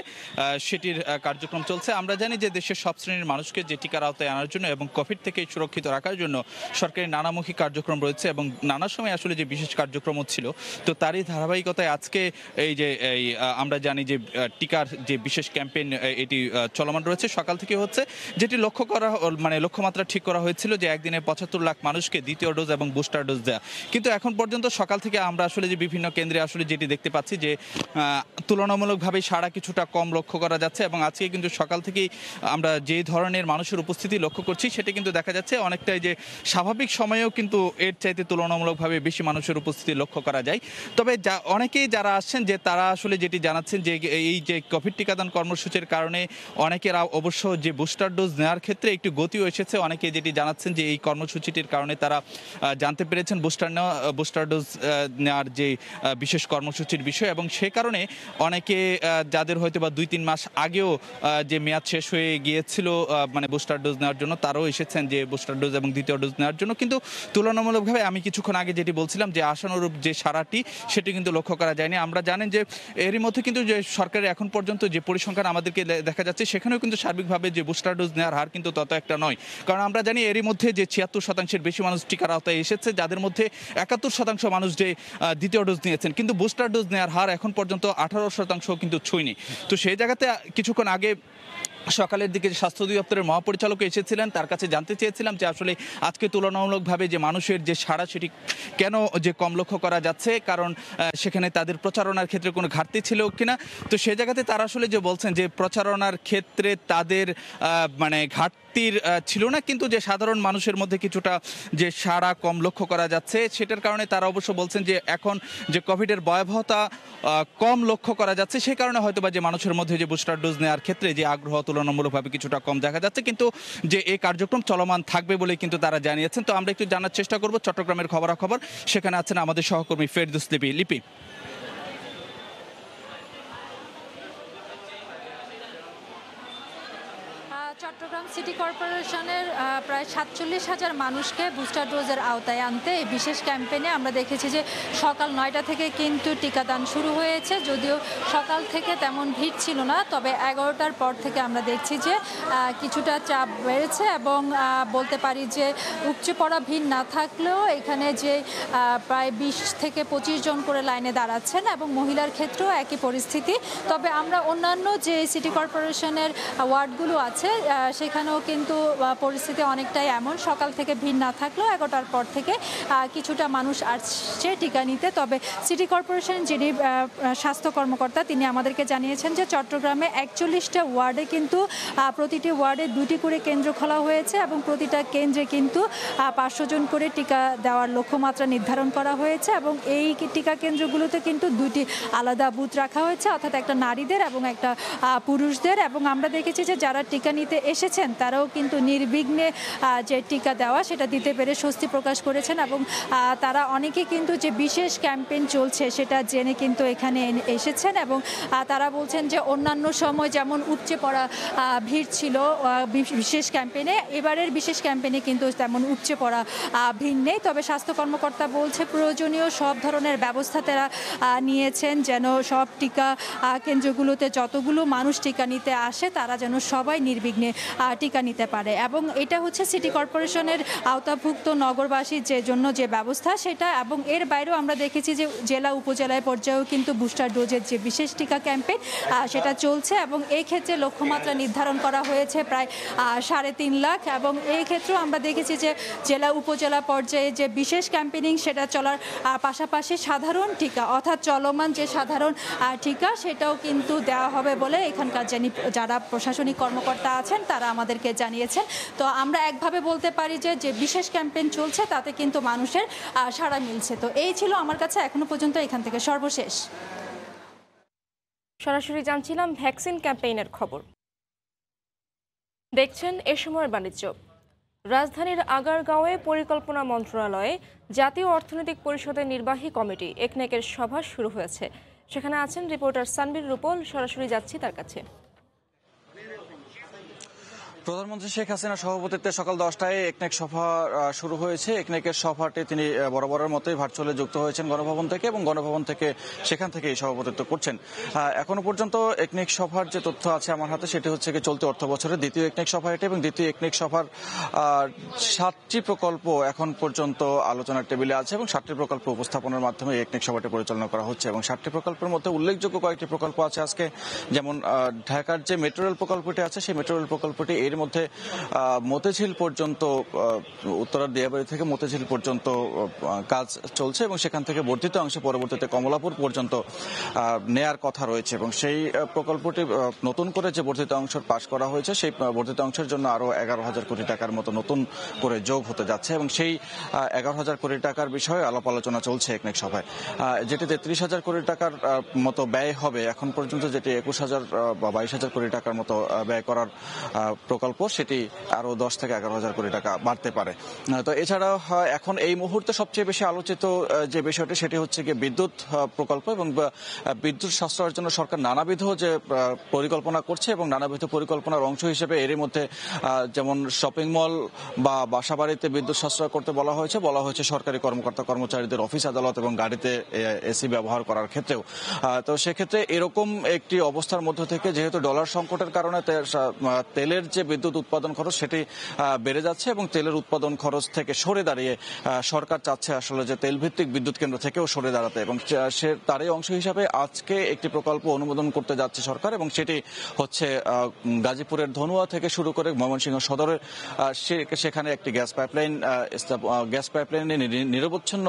Speaker 24: সেটির কার্যক্রম চলছে। আমরা জানি যে দেশের সব শ্রেণির মানুষকে যে টিকার আওতায় আনার জন্য এবং কোভিড থেকে সুরক্ষিত রাখার জন্য সরকারি নানামুখী কার্যক্রম রয়েছে এবং নানা সময় আসলে যে বিশেষ কার্যক্রম ছিল, তো তারই ধারাবাহিকতায় আজকে এই যে, এই আমরা জানি যে টিকার যে বিশেষ ক্যাম্পেইন এটি চলমান রয়েছে। সকাল থেকে হচ্ছে যেটি লক্ষ্য করা মানে লক্ষ্যমাত্রা ঠিক করা হয়েছিল যে একদিনে পঁচাত্তর লাখ মানুষকে দ্বিতীয় ডোজ এবং বুস্টার ডোজ দেওয়া কিন্তু এখন পর্যন্ত সকাল থেকে আমরা আসলে যে বিভিন্ন কেন্দ্রে আসলে যেটি দেখতে পাচ্ছি যে তুলনামূলকভাবে সারা কিছুটা কম লক্ষ্য করা যাচ্ছে এবং আজকে কিন্তু সকাল থেকেই আমরা যে ধরনের মানুষের উপস্থিতি লক্ষ্য করছি সেটা কিন্তু দেখা যাচ্ছে অনেকটাই যে স্বাভাবিক সময়েও কিন্তু এর চাইতে তুলনামূলকভাবে বেশি মানুষের উপস্থিতি লক্ষ্য করা যায়। তবে যা, অনেকেই যারা আসছেন যে তারা আসলে যেটি জানাচ্ছেন যে এই যে কোভিড টিকাদান কর্মসূচির কারণে অনেকের অবশ্য যে বুস্টার ডোজ নেওয়ার ক্ষেত্রে একটু গতিও এসেছে। অনেকে যেটি জানাচ্ছেন যে এই কর্মসূচিটির কারণে তারা জানতে পেরেছেন বুস্টার নেওয়া বুস্টার ডোজ নেওয়ার যে বিশেষ কর্মসূচির বিষয় এবং সে কারণে অনেকে যাদের হয়তো বা দুই তিন মাস আগেও যে মেয়াদ শেষ হয়ে গিয়েছিল মানে বুস্টার ডোজ নেওয়ার জন্য, তারাও এসেছেন যে বুস্টার ডোজ এবং দ্বিতীয় ডোজ নেওয়ার জন্য। কিন্তু তুলনামূলকভাবে আমি কিছুক্ষণ আগে যেটি বলছিলাম যে আশানুরূপ যে সারাটি, সেটি কিন্তু লক্ষ্য করা যায়নি। আমরা জানেন যে, এরই মধ্যে কিন্তু যে সরকারের এখন পর্যন্ত যে পরিসংখ্যান আমাদেরকে দেখা যাচ্ছে, সেখানেও কিন্তু সার্বিকভাবে যে বুস্টার ডোজ নেওয়ার হার কিন্তু তত একটা নয়। কারণ আমরা জানি এরই মধ্যে যে ছিয়াত্তর শতাংশের বেশি মানুষ টিকার আওতায় এসেছে, যাদের মধ্যে একাত্তর শতাংশ মানুষ যে দ্বিতীয় ডোজ নিয়েছেন। কিন্তু বুস্টার ডোজ নেওয়ার হার এখন পর্যন্ত আঠারো শতাংশ কিন্তু ছুঁয়নি তো সেই জায়গাতে কিছুক্ষণ আগে সকালের দিকে স্বাস্থ্য অধিদপ্তরের মহাপরিচালক এসেছিলেন, তার কাছে জানতে চেয়েছিলাম যে আসলে আজকে তুলনামূলকভাবে যে মানুষের যে সাড়া সেটি কেন যে কম লক্ষ্য করা যাচ্ছে, কারণ সেখানে তাদের প্রচারণার ক্ষেত্রে কোনো ঘাটতি ছিল কিনা। তো সেই জায়গাতে তারা আসলে যে বলছেন যে প্রচারণার ক্ষেত্রে তাদের মানে ঘাটতির আহ, ছিল না কিন্তু যে সাধারণ মানুষের মধ্যে কিছুটা যে সাড়া কম লক্ষ্য করা যাচ্ছে সেটার কারণে তারা অবশ্য বলছেন যে এখন যে কোভিডের ভয়াবহতা কম লক্ষ্য করা যাচ্ছে সেই কারণে হয়তো বা যে মানুষের মধ্যে যে বুস্টার ডোজ নেওয়ার ক্ষেত্রে যে আগ্রহ তুলনামূলকভাবে কিছুটা কম দেখা যাচ্ছে কিন্তু যে এই কার্যক্রম চলমান থাকবে বলে কিন্তু তারা জানিয়েছেন। তো আমরা একটু জানার চেষ্টা করব চট্টগ্রামের খবরাখবর সেখানে আছেন আমাদের সহকর্মী ফেরদুস লিপি। লিপি
Speaker 25: আহ, চট্টগ্রাম সিটি
Speaker 26: কর্পোরেশনের প্রায় সাতচল্লিশ হাজার মানুষকে বুস্টার ডোজের আওতায় আনতে এই বিশেষ ক্যাম্পেইনে আমরা দেখেছি যে সকাল নয়টা থেকে কিন্তু টিকাদান শুরু হয়েছে। যদিও সকাল থেকে তেমন ভিড় ছিল না তবে এগারোটার পর থেকে আমরা দেখছি যে কিছুটা চাপ বেড়েছে এবং বলতে পারি যে উপচে পড়া ভিড় না থাকলেও এখানে যে প্রায় বিশ থেকে পঁচিশ জন করে লাইনে দাঁড়াচ্ছেন এবং মহিলার ক্ষেত্রেও একই পরিস্থিতি। তবে আমরা অন্যান্য যে সিটি কর্পোরেশনের ওয়ার্ডগুলো আছে আহ, সেখানেও কিন্তু পরিস্থিতি অনেকটাই এমন। সকাল থেকে ভিড় না থাকলেও এগারোটার পর থেকে কিছুটা মানুষ আসছে টিকা নিতে তবে সিটি কর্পোরেশন যিনি স্বাস্থ্য কর্মকর্তা, তিনি আমাদেরকে জানিয়েছেন যে চট্টগ্রামে একচল্লিশটা ওয়ার্ডে কিন্তু প্রতিটি ওয়ার্ডে দুটি করে কেন্দ্র খোলা হয়েছে এবং প্রতিটা কেন্দ্রে কিন্তু পাঁচশো জন করে টিকা দেওয়ার লক্ষ্যমাত্রা নির্ধারণ করা হয়েছে এবং এই টিকা কেন্দ্রগুলোতে কিন্তু দুটি আলাদা বুথ রাখা হয়েছে, অর্থাৎ একটা নারীদের এবং একটা পুরুষদের। এবং আমরা দেখেছি যে যারা টিকা নিতে এসেছেন তারাও কিন্তু নির্বিঘ্নে যে টিকা দেওয়া সেটা দিতে পেরে স্বস্তি প্রকাশ করেছেন এবং তারা অনেকে কিন্তু যে বিশেষ ক্যাম্পেইন চলছে সেটা জেনে কিন্তু এখানে এসেছেন এবং তারা বলছেন যে অন্যান্য সময় যেমন উপচে পড়া ভিড় ছিল বিশেষ ক্যাম্পেইনে, এবারের বিশেষ ক্যাম্পেইনে কিন্তু তেমন উপচে পড়া ভিড় নেই। তবে স্বাস্থ্য কর্মকর্তা বলছে প্রয়োজনীয় সব ধরনের ব্যবস্থা তারা নিয়েছেন যেন সব টিকা কেন্দ্রগুলোতে যতগুলো মানুষ টিকা নিতে আসে তারা যেন সবাই নির্বিঘ্নে টিকা নিতে পারে। এবং এটা হচ্ছে সিটি কর্পোরেশনের আওতাভুক্ত নগরবাসীর যে জন্য যে ব্যবস্থা, সেটা এবং এর বাইরেও আমরা দেখেছি যে জেলা উপজেলায় পর্যায়েও কিন্তু বুস্টার ডোজের যে বিশেষ টিকা ক্যাম্পেইন সেটা চলছে এবং এই ক্ষেত্রে লক্ষ্যমাত্রা নির্ধারণ করা হয়েছে প্রায় সাড়ে তিন লাখ এবং এই ক্ষেত্রেও আমরা দেখেছি যে জেলা উপজেলা পর্যায়ে যে বিশেষ ক্যাম্পেইনিং সেটা চলার পাশাপাশি সাধারণ টিকা অর্থাৎ চলমান যে সাধারণ টিকা, সেটাও কিন্তু দেওয়া হবে বলে এখানকার যিনি, যারা প্রশাসনিক কর্মকর্তা আছেন, তারা আমাদেরকে জানিয়েছেন। তো আমরা একভাবে বলতে পারি যে যে বিশেষ ক্যাম্পেইন চলছে, তাতে কিন্তু মানুষের সাড়া মিলছে। তো এই ছিল আমার কাছে এখনও পর্যন্ত এখান থেকে সর্বশেষ।
Speaker 1: সরাসরি জানছিলাম ভ্যাকসিন ক্যাম্পেইনের খবর। দেখছেন এ সময়ের বাণিজ্য। রাজধানীর আগারগাঁওয়ে পরিকল্পনা মন্ত্রণালয়ে জাতীয় অর্থনৈতিক পরিষদের নির্বাহী কমিটি, একনেকের সভা শুরু হয়েছে। সেখানে আছেন রিপোর্টার সানবির রূপল। সরাসরি যাচ্ছি তার কাছে।
Speaker 27: প্রধানমন্ত্রী শেখ হাসিনার সভাপতিত্বে সকাল দশটায় একনেক সভা শুরু হয়েছে। একনেকের সভাটি তিনি বরাবরের মতোই ভার্চুয়ালি যুক্ত হয়েছেন গণভবন থেকে এবং গণভবন থেকে সেখান থেকে এই সভাপতিত্ব করছেন। এখনও পর্যন্ত একনেক সভার যে তথ্য আছে আমার হাতে সেটি হচ্ছে কি চলতি অর্থ বছরের দ্বিতীয় একনেক সভা এটি এবং দ্বিতীয় একনেক সভার সাতটি প্রকল্প এখন পর্যন্ত আলোচনার টেবিলে আছে এবং সাতটি প্রকল্প উপস্থাপনের মাধ্যমে একনেক সভাটি পরিচালনা করা হচ্ছে এবং সাতটি প্রকল্পের মধ্যে উল্লেখযোগ্য কয়েকটি প্রকল্প আছে আজকে। যেমন ঢাকার যে মেট্রো রেল প্রকল্পটি আছে, সেই মেট্রো রেল প্রকল্পটি এর মধ্যে মতিঝিল পর্যন্ত উত্তরার দিয়াবাড়ি থেকে মতিঝিল পর্যন্ত কাজ চলছে এবং সেখান থেকে বর্ধিত অংশে পরবর্তীতে কমলাপুর পর্যন্ত নেয়ার কথা রয়েছে এবং সেই প্রকল্পটি নতুন করে যে বর্ধিত অংশ পাশ করা হয়েছে, সেই বর্ধিত অংশের জন্য আরও এগারো হাজার কোটি টাকার মতো নতুন করে যোগ হতে যাচ্ছে এবং সেই এগারো হাজার কোটি টাকার বিষয়ে আলাপ আলোচনা চলছে একনেক সভায়। যেটি তেত্রিশ হাজার কোটি টাকার মতো ব্যয় হবে, এখন পর্যন্ত যেটি একুশ হাজার বা বাইশ হাজার কোটি টাকার মতো ব্যয় করার প্রকল্প সেটি আরও দশ থেকে এগারো হাজার কোটি টাকা বাড়তে পারে। তো এছাড়া আহ, এখন এই মুহূর্তে সবচেয়ে বেশি আলোচিত যে বিষয়টি সেটি হচ্ছে গিয়ে বিদ্যুৎ প্রকল্প এবং বিদ্যুৎ সাশ্রয়ের জন্য সরকার নানাবিধ যে পরিকল্পনা করছে এবং নানাবিধ পরিকল্পনার অংশ হিসেবে এরই মধ্যে যেমন শপিং মল বা বাসাবাড়িতে বিদ্যুৎ সাশ্রয় করতে বলা হয়েছে বলা হয়েছে সরকারি কর্মকর্তা কর্মচারীদের অফিস আদালত এবং গাড়িতে এসি ব্যবহার করার ক্ষেত্রেও। তো সেক্ষেত্রে এরকম একটি অবস্থার মধ্য থেকে যেহেতু ডলার সংকটের কারণে তেলের যে বিদ্যুৎ উৎপাদন খরচ সেটি বেড়ে যাচ্ছে এবং তেলের উৎপাদন খরচ থেকে সরে দাঁড়িয়ে সরকার চাচ্ছে আসলে যে তেল ভিত্তিক বিদ্যুৎ কেন্দ্র থেকেও সরে দাঁড়াতে এবং সে- তারই অংশ হিসাবে আজকে একটি প্রকল্প অনুমোদন করতে যাচ্ছে সরকার এবং সেটি হচ্ছে গাজীপুরের ধনুয়া থেকে শুরু করে ময়মনসিংহ সদরের সেখানে একটি গ্যাস পাইপলাইন গ্যাস পাইপলাইনে নিরবচ্ছিন্ন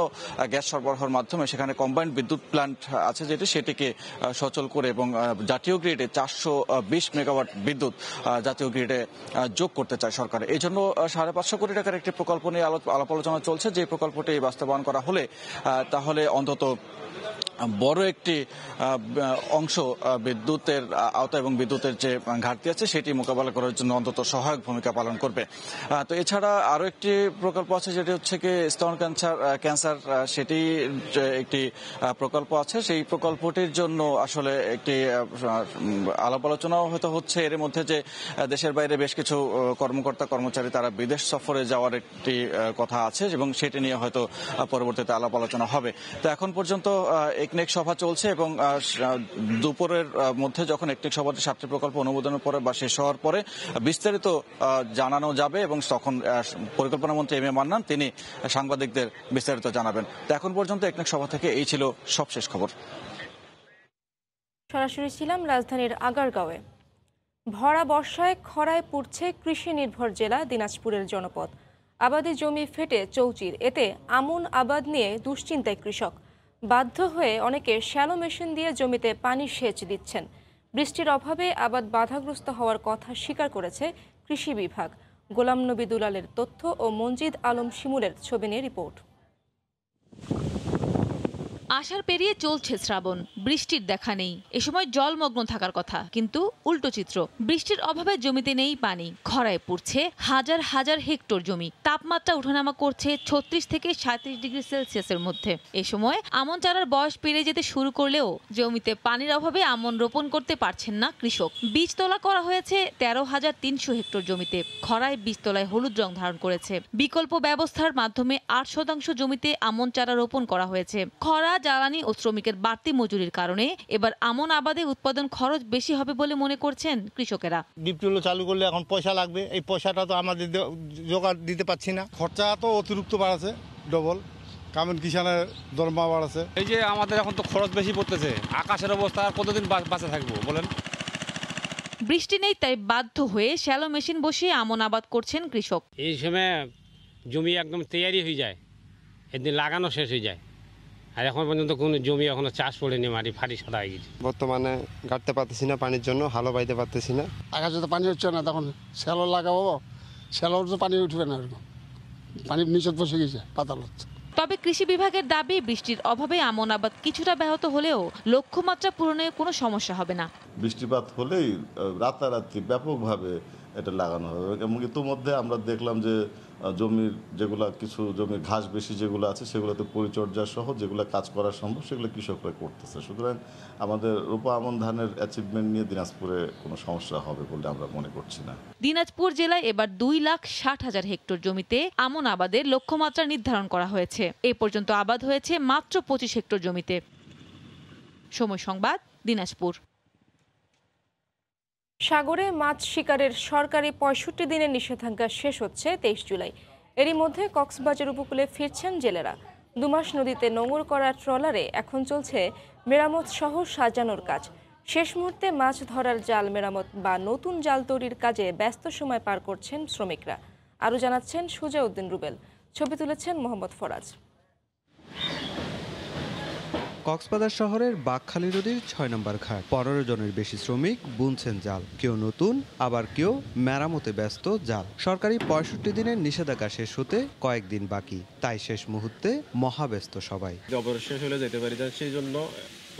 Speaker 27: গ্যাস সরবরাহের মাধ্যমে সেখানে কম্বাইন্ড বিদ্যুৎ প্ল্যান্ট আছে যেটি সেটিকে সচল করে এবং জাতীয় গ্রিডে চারশো বিশ মেগাওয়াট বিদ্যুৎ জাতীয় গ্রিডে যোগ করতে চায় সরকার। এই জন্য সাড়ে পাঁচশো কোটি টাকার একটি প্রকল্প নিয়ে আলো- আলাপ আলোচনা চলছে। যে প্রকল্পটি বাস্তবায়ন করা হলে তাহলে অন্তত বড় একটি অংশ বিদ্যুতের আওতা এবং বিদ্যুতের যে ঘাটতি আছে, সেটি মোকাবেলা করার জন্য অন্তত সহায়ক ভূমিকা পালন করবে। তো এছাড়া আরও একটি প্রকল্প আছে, যেটি হচ্ছে কি স্তন ক্যান্সার ক্যান্সার সেটি একটি প্রকল্প আছে, সেই প্রকল্পটির জন্য আসলে একটি আলাপ আলোচনাও হয়তো হচ্ছে। এর মধ্যে যে দেশের বাইরে বেশ কিছু কর্মকর্তা, কর্মচারী তারা বিদেশ সফরে যাওয়ার একটি কথা আছে এবং সেটি নিয়ে হয়তো পরবর্তীতে আলাপ আলোচনা হবে। তো এখন পর্যন্ত আহ, একনেক সভা চলছে এবং দুপুরের মধ্যে যখন একনেক সভাতে সাতটি প্রকল্প অনুমোদনের পরে বা শেষ হওয়ার পরে বিস্তারিত জানানো যাবে এবং তখন পরিকল্পনা মন্ত্রী এম এ মান্নান তিনি সাংবাদিকদের বিস্তারিত জানাবেন। তো এখন পর্যন্ত একনেক সভা থেকে এই ছিল সবশেষ খবর।
Speaker 1: সরাসরি ছিলাম রাজধানীর আগারগাঁওয়ে। ভরা বর্ষায় খরায় পুড়ছে কৃষি নির্ভর জেলা দিনাজপুরের জনপদ। আবাদি জমি ফেটে চৌচির। এতে আমন আবাদ নিয়ে দুশ্চিন্তায় কৃষক। বাধ্য হয়ে অনেকে শ্যালো মেশিন দিয়ে জমিতে পানি সেচ দিচ্ছেন। বৃষ্টির অভাবে আবাদ বাধাগ্রস্ত হওয়ার কথা স্বীকার করেছে কৃষি বিভাগ। গোলাম নবী দুলালের তথ্য ও মঞ্জিদ আলম শিমুলের ছবি নিয়ে রিপোর্ট।
Speaker 28: আষাঢ় পেরিয়ে চলছে শ্রাবণ। বৃষ্টির দেখা নেই। এ সময় জলমগ্ন থাকার কথা, কিন্তু উল্টো চিত্র। বৃষ্টির অভাবে জমিতে নেই পানি। খরায় পড়ছে হাজার হাজার হেক্টর জমি। তাপমাত্রা ওঠানামা করছে ছত্রিশ থেকে সাঁত্রিশ ডিগ্রি সেলসিয়াসের মধ্যে। এ সময় আমন চারার বয়স পেরে যেতে শুরু করলেও জমিতে পানির অভাবে আমন রোপণ করতে পারছেন না কৃষক। বীজতলা করা হয়েছে তেরো হাজার তিনশো হেক্টর জমিতে। খরায় বীজতলায় হলুদ রং ধারণ করেছে। বিকল্প ব্যবস্থার মাধ্যমে আট শতাংশ জমিতে আমন চারা রোপণ করা হয়েছে। খরা জ্বালানি ও শ্রমিকের বাড়তি মজুরির কারণে এবার আমন আবাদে উৎপাদন খরচ বেশি হবে বলে মনে করছেন কৃষকেরা।
Speaker 22: ডিপটুলো চালু করলে এখন পয়সা লাগবে। এই পয়সাটা তো আমাদের জোগাড় দিতে পারছি না। খরচা তো অতিরিক্ত বাড়াছে ডবল কামেন কিষানের দরমা বাড়াছে
Speaker 29: এই যে আমাদের এখন তো খরচ বেশি পড়তেছে আকাশের অবস্থা আর কতদিন বা- বাঁচে থাকব বলেন?
Speaker 28: বৃষ্টি নেই তাই বাধ্য হয়ে শ্যালো মেশিন বসিয়ে আমন আবাদ করছেন কৃষক।
Speaker 30: এই সময় জমি একদম তৈয়ারি হয়ে যায় এদিন লাগানো শেষ হয়ে যায়। আর এখন পর্যন্ত কোনো জমি এখনও চাষ পড়েনি মাটি ফাটি সাদা হয়ে গেছে।
Speaker 31: বর্তমানে গাড়তে পারতেছি না পানির জন্য হালও বাইতে পারতেছি না।
Speaker 25: আকাশে তো পানি হচ্ছে না তখন শ্যালো লাগাবো শ্যালোর তো পানি উঠবে না এরকম। পানি নিচে বসে গেছে পাতাল হচ্ছে।
Speaker 28: তবে কৃষি বিভাগের দাবি বৃষ্টির অভাবে আমন আবাদ কিছুটা ব্যাহত হলেও লক্ষ্যমাত্রা পূরণে কোনো সমস্যা হবে না।
Speaker 32: বৃষ্টিপাত হলেই রাতারাতি ব্যাপকভাবে এটা লাগানো হবে। এবং ইতোমধ্যে আমরা দেখলাম যে জমির যেগুলা কিছু জমির ঘাস বেশি যেগুলো আছে, সেগুলোতে পরিচর্যা সহ যেগুলো কাজ করা সম্ভব, সেগুলো কৃষকরা করতেছে। সুতরাং আমাদের রূপা আমন ধানের অ্যাচিভমেন্ট নিয়ে দিনাজপুরে কোনো সমস্যা হবে বলে আমরা মনে করছি না।
Speaker 28: দিনাজপুর জেলায় এবার দুই লাখ ষাট হাজার হেক্টর জমিতে আমন আবাদের লক্ষ্যমাত্রা নির্ধারণ করা হয়েছে। এ পর্যন্ত আবাদ হয়েছে মাত্র পঁচিশ হেক্টর জমিতে। সময় সংবাদ, দিনাজপুর।
Speaker 1: সাগরে মাছ শিকারের সরকারি পঁয়ষট্টি দিনের নিষেধাজ্ঞা শেষ হচ্ছে তেইশ জুলাই। এরই মধ্যে কক্সবাজার উপকূলে ফিরছেন জেলেরা। দুমাস নদীতে নোঙর করা ট্রলারে এখন চলছে মেরামত সহ সাজানোর কাজ। শেষ মুহূর্তে মাছ ধরার জাল মেরামত বা নতুন জাল তৈরির কাজে ব্যস্ত সময় পার করছেন শ্রমিকরা। আরও জানাচ্ছেন সুজাউদ্দিন রুবেল। ছবি তুলেছেন মোহাম্মদ ফরাজ।
Speaker 33: কক্সবাজার শহরের বাঘখালী নদীর ছয় নম্বর ঘাট। পনেরো জনের বেশি শ্রমিক বুনছেন জাল। কেউ নতুন, আবার কেউ মেরামতে ব্যস্ত জাল। সরকারি পঁয়ষট্টি দিনের নিষেধাজ্ঞা শেষ হতে কয়েকদিন বাকি। তাই শেষ মুহূর্তে মহাব্যস্ত সবাই।
Speaker 34: শেষ হলে যেতে পারি সেই জন্য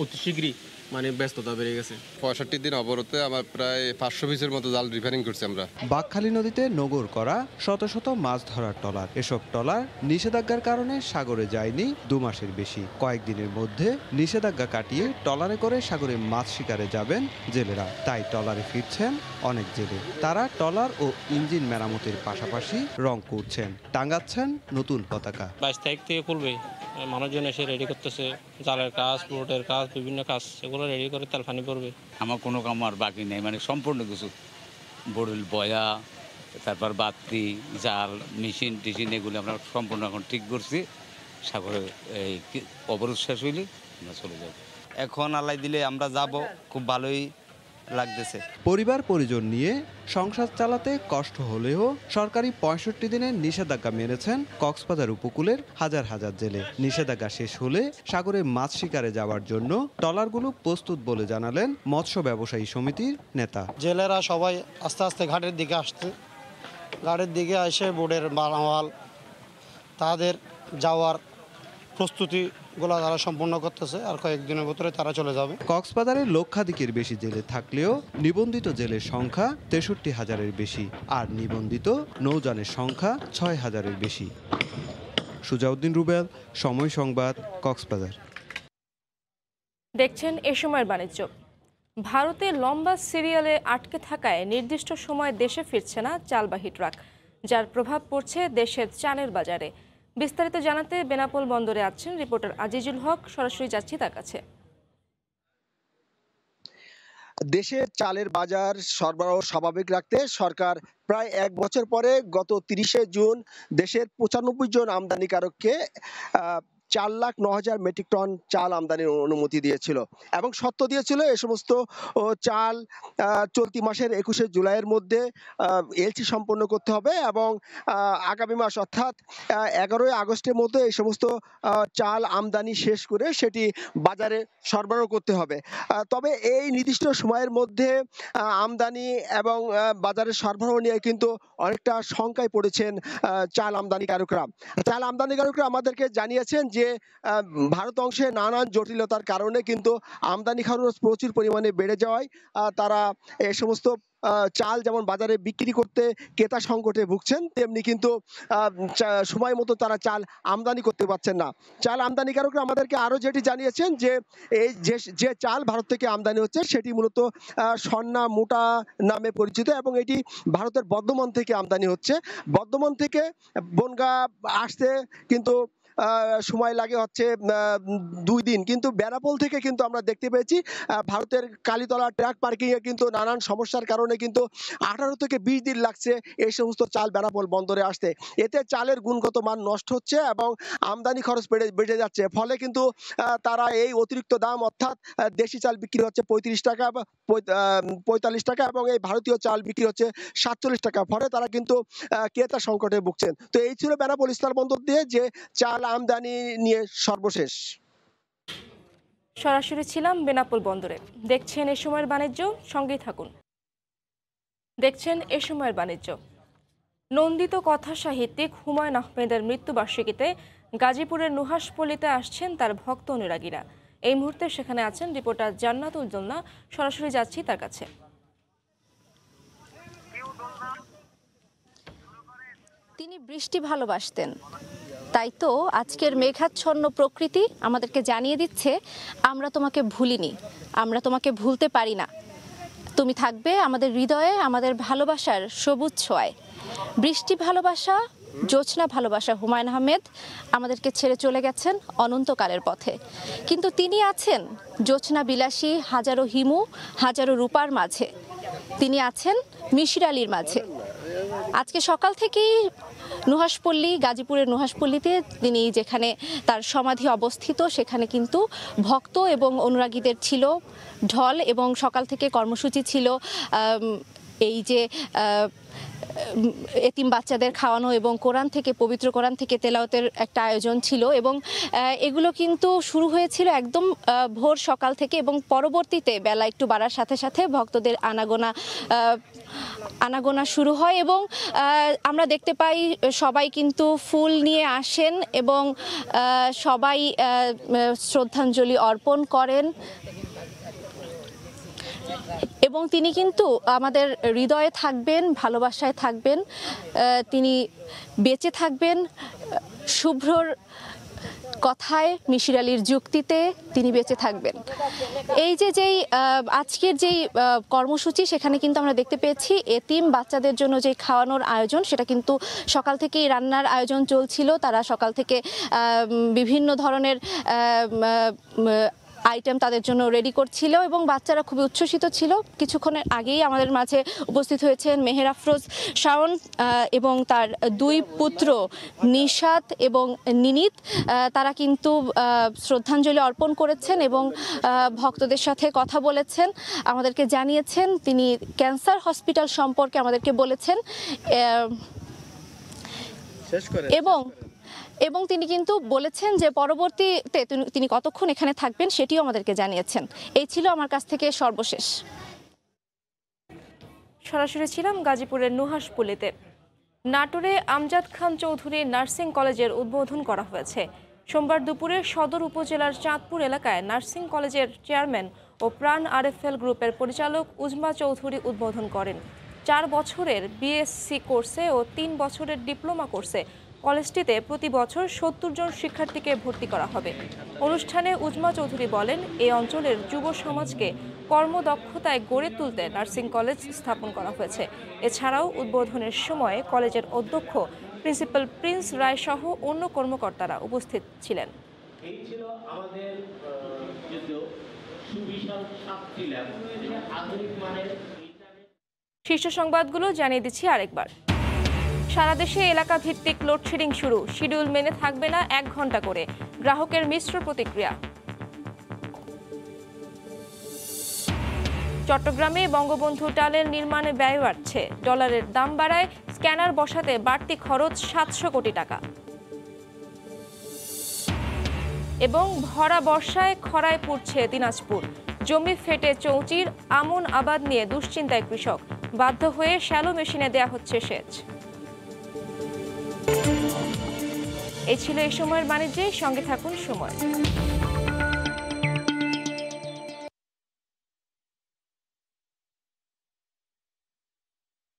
Speaker 34: অতি শীঘ্রই মানে ব্যস্ততা বেড়ে গেছে।
Speaker 35: পঁয়ষট্টি দিন অবরোধে আমার প্রায় পাঁচশো পিসের মতো জাল রিপেয়ারিং করছি আমরা।
Speaker 33: বাকখালী নদীতে নগর করা শত শত মাছ ধরার টলার। এসব টলার নিষেধাজ্ঞার কারণে সাগরে যায়নি দু মাসের বেশি। কয়েকদিনের মধ্যে নিষেধাজ্ঞা কাটিয়ে টলারে করে সাগরে মাছ শিকারে যাবেন জেলেরা। তাই টলারে ফিরছেন অনেক জেলে। তারা টলার ও ইঞ্জিন মেরামতের পাশাপাশি রং করছেন টাঙ্গাচ্ছেন নতুন পতাকা।
Speaker 30: বাইশ তারিখ থেকে খুলবে। মানুষজন এসে রেডি করতেছে জালের কাজ প্লটের কাজ বিভিন্ন কাজ সেগুলো রেডি করে তেল পানি পড়বে
Speaker 36: আমার কোনো কাম আর বাকি নেই মানে সম্পূর্ণ কিছু। বড়িল বয়া তারপর বাতি জাল মেশিন টিশিন এগুলো আমরা সম্পূর্ণ এখন ঠিক করছি। সাগরে এই অবরোধ শেষ হইলে আমরা চলে যাব।
Speaker 33: এখন আলাই দিলে আমরা যাব খুব ভালোই লাগতেছে। পরিবার পরিজন নিয়ে সংসার চালাতে কষ্ট হলেও সরকারি পঁয়ষট্টি দিনের নিষেধাজ্ঞা মেনেছেন কক্সবাজার উপকূলের হাজার হাজার জেলে। নিষেধাজ্ঞা শেষ হলে সাগরে মাছ শিকারে যাওয়ার জন্য ট্রলারগুলো প্রস্তুত বলে জানালেন মৎস্য ব্যবসায়ী সমিতির নেতা।
Speaker 25: জেলেরা সবাই আস্তে আস্তে ঘাটের দিকে আসছে। ঘাটের দিকে এসে বোর্ডের মালামাল তাদের যাওয়ার প্রস্তুতি
Speaker 37: গুলা তারা সম্পূর্ণ করতেছে আর কয়েকদিনের ভিতরে তারা চলে যাবে।
Speaker 33: কক্সবাজারে লক্ষাধিকের বেশি জেলে থাকলেও নিবন্ধিত জেলের সংখ্যা তেষট্টি হাজারের বেশি আর নিবন্ধিত নৌযানের সংখ্যা ছয় হাজারের বেশি। সুজাউদ্দিন রুবেল সময় সংবাদ কক্সবাজার।
Speaker 1: দেখছেন এ সময়ের বাণিজ্য। ভারতে লম্বা সিরিয়ালে আটকে থাকায় নির্দিষ্ট সময় দেশে ফিরছে না চালবাহী ট্রাক যার প্রভাব পড়ছে দেশের চালের বাজারে। বিস্তারিত জানাতে বেনাপোল বন্দরে আছেন রিপোর্টার আজিজুল হক। সরাসরি যাচ্ছি তার কাছে।
Speaker 38: দেশের চালের বাজার সরবরাহ স্বাভাবিক রাখতে সরকার প্রায় এক বছর পরে গত তিরিশে জুন দেশের পঁচানব্বই জন আমদানিকারককে চার লাখ ন হাজার মেট্রিক টন চাল আমদানির অনুমতি দিয়েছিল এবং সত্য দিয়েছিল এ সমস্ত চাল চলতি মাসের একুশে জুলাইয়ের মধ্যে এলসি সম্পন্ন করতে হবে এবং আগামী মাস অর্থাৎ এগারোই আগস্টের মধ্যে এই সমস্ত চাল আমদানি শেষ করে সেটি বাজারে সরবরাহ করতে হবে। তবে এই নির্দিষ্ট সময়ের মধ্যে আমদানি এবং আহ, বাজারে সরবরাহ নিয়ে কিন্তু অনেকটা শঙ্কায় পড়েছেন চাল আমদানিকারকরা। চাল আমদানিকারকরা আমাদেরকে জানিয়েছেন যে আহ, ভারত অংশে নানান জটিলতার কারণে কিন্তু আমদানি খরচ প্রচুর পরিমাণে বেড়ে যাওয়ায় তারা এ সমস্ত চাল যেমন বাজারে বিক্রি করতে ক্রেতা সংকটে ভুগছেন তেমনি কিন্তু সময় মতো তারা চাল আমদানি করতে পারছেন না। চাল আমদানিকারকরা আমাদেরকে আরও যেটি জানিয়েছেন যে এই যে যে চাল ভারত থেকে আমদানি হচ্ছে সেটি মূলত স্বর্ণা মোটা নামে পরিচিত এবং এটি ভারতের বর্ধমান থেকে আমদানি হচ্ছে। বর্ধমান থেকে বনগা আসতে কিন্তু সময় লাগে হচ্ছে দুই দিন। কিন্তু বেনাপোল থেকে কিন্তু আমরা দেখতে পেয়েছি ভারতের কালীতলা ট্রাক পার্কিং এ কিন্তু নানান সমস্যার কারণে কিন্তু আঠারো থেকে বিশ দিন লাগছে এই সমস্ত চাল বেনাপোল বন্দরে আসতে। এতে চালের গুণগত মান নষ্ট হচ্ছে এবং আমদানি খরচ বেড়ে বেড়ে যাচ্ছে। ফলে কিন্তু তারা এই অতিরিক্ত দাম অর্থাৎ দেশি চাল বিক্রি হচ্ছে পঁয়ত্রিশ টাকা পঁয়তাল্লিশ টাকা এবং এই ভারতীয় চাল বিক্রি হচ্ছে সাতচল্লিশ টাকা। ফলে তারা কিন্তু ক্রেতা সংকটে ভুগছেন। তো এই ছিল বেনাপোল স্থল বন্দর দিয়ে যে চাল আমদানি নিয়ে সর্বশেষ।
Speaker 1: সরাসরি ছিলাম বেনাপোল বন্দরে। দেখছেন এ সময়ের বাণিজ্য সঙ্গেই থাকুন। দেখছেন এ সময়ের বাণিজ্য। নন্দিত কথা সাহিত্যিক হুমায়ুন আহমেদের মৃত্যুবার্ষিকীতে গাজীপুরের নুহাসপল্লিতে আসছেন তার ভক্ত অনুরাগীরা। এই মুহূর্তে সেখানে আছেন রিপোর্টার জান্নাতুল জন্না। সরাসরি যাচ্ছি তার কাছে।
Speaker 39: তিনি বৃষ্টি ভালোবাসতেন। তাই তো আজকের মেঘাচ্ছন্ন প্রকৃতি আমাদেরকে জানিয়ে দিচ্ছে, আমরা তোমাকে ভুলিনি, আমরা তোমাকে ভুলতে পারি না। তুমি থাকবে আমাদের হৃদয়ে, আমাদের ভালোবাসার সবুজ ছোঁয়ায়। বৃষ্টি ভালোবাসা জোছনা ভালোবাসা হুমায়ুন আহমেদ আমাদেরকে ছেড়ে চলে গেছেন অনন্তকালের পথে। কিন্তু তিনি আছেন জোছনা বিলাসী, হাজারো হিমু, হাজারো রূপার মাঝে। তিনি আছেন মিশির আলীর মাঝে। আজকে সকাল থেকেই নুহাসপল্লী গাজীপুরের নুহাসপল্লীতে তিনি যেখানে তার সমাধি অবস্থিত, সেখানে কিন্তু ভক্ত এবং অনুরাগীদের ছিল ঢল এবং সকাল থেকে কর্মসূচি ছিল। এই যে এতিম বাচ্চাদের খাওয়ানো এবং কোরআন থেকে, পবিত্র কোরআন থেকে তেলাওতের একটা আয়োজন ছিল এবং এগুলো কিন্তু শুরু হয়েছিল একদম ভোর সকাল থেকে এবং পরবর্তীতে বেলা একটু বাড়ার সাথে সাথে ভক্তদের আনাগোনা আনাগোনা শুরু হয় এবং আমরা দেখতে পাই সবাই কিন্তু ফুল নিয়ে আসেন এবং সবাই শ্রদ্ধাঞ্জলি অর্পণ করেন। এবং তিনি কিন্তু আমাদের হৃদয়ে থাকবেন, ভালোবাসায় থাকবেন তিনি বেঁচে থাকবেন, শুভ্রর কথায় মিশির আলীর যুক্তিতে তিনি বেঁচে থাকবেন। এই যে যেই আজকের যেই কর্মসূচি, সেখানে কিন্তু আমরা দেখতে পেয়েছি এতিম বাচ্চাদের জন্য যে খাওয়ানোর আয়োজন, সেটা কিন্তু সকাল থেকেই রান্নার আয়োজন চলছিল। তারা সকাল থেকে বিভিন্ন ধরনের আইটেম তাদের জন্য রেডি করছিল এবং বাচ্চারা খুবই উচ্ছ্বসিত ছিল। কিছুক্ষণের আগেই আমাদের মাঝে উপস্থিত হয়েছেন মেহের আফরোজ শাওন এবং তার দুই পুত্র নিশাত এবং নিনিত। তারা কিন্তু শ্রদ্ধাঞ্জলি অর্পণ করেছেন এবং ভক্তদের সাথে কথা বলেছেন আমাদেরকে জানিয়েছেন। তিনি ক্যান্সার হসপিটাল সম্পর্কে আমাদেরকে বলেছেন। এবং এবং তিনি কিন্তু বলেছেন যে পরবর্তীতে তিনি- কতক্ষণ এখানে থাকবেন সেটিও আমাদেরকে জানিয়েছেন। এই ছিল আমার কাছ থেকে সর্বশেষ।
Speaker 1: সরাসরি ছিলাম গাজীপুরের নুহাসপল্লিতে নাটোরে আমজাদ খান চৌধুরী নার্সিং কলেজের উদ্বোধন করা হয়েছে। সোমবার দুপুরে সদর উপজেলার চাঁদপুর এলাকায় নার্সিং কলেজের চেয়ারম্যান ও প্রাণ আরএফএল গ্রুপের পরিচালক উজমা চৌধুরী উদ্বোধন করেন। চার বছরের বিএসসি কোর্সে ও তিন বছরের ডিপ্লোমা কোর্সে কলেজটিতে প্রতি বছর সত্তর জন শিক্ষার্থীকে ভর্তি করা হবে। অনুষ্ঠানে উজমা চৌধুরী বলেন এই অঞ্চলের যুব সমাজকে কর্মদক্ষতায় গড়ে তুলতে নার্সিং কলেজ স্থাপন করা হয়েছে। এছাড়াও উদ্বোধনের সময় কলেজের অধ্যক্ষ প্রিন্সিপাল প্রিন্স রায় সহ অন্য কর্মকর্তারা উপস্থিত ছিলেন।
Speaker 40: এই ছিল আমাদের সুবিশাল সাতটি ল্যাব আধুনিক মানের
Speaker 1: শীর্ষ সংবাদগুলো জানিয়ে দিচ্ছি আরেকবার। সারা দেশে এলাকা ভিত্তিক লোডশেডিং শুরু। শিডিউল মেনে থাকবে না এক ঘণ্টা করে। গ্রাহকের মিশ্র প্রতিক্রিয়া। চট্টগ্রামে বঙ্গবন্ধু টানেল নির্মাণে ব্যয় বাড়ছে। ডলারের দাম বাড়ায়, স্ক্যানার বসাতে বাড়তি খরচ সাতশো কোটি টাকা। এবং ভরা বর্ষায় খরায় পড়ছে দিনাজপুর। জমি ফেটে চৌচির, আমন আবাদ নিয়ে দুশ্চিন্তায় কৃষক। বাধ্য হয়ে শ্যালো মেশিনে দেয়া হচ্ছে সেচ। এই ছিল এ সময়ের বাণিজ্যে সঙ্গে থাকুন সময়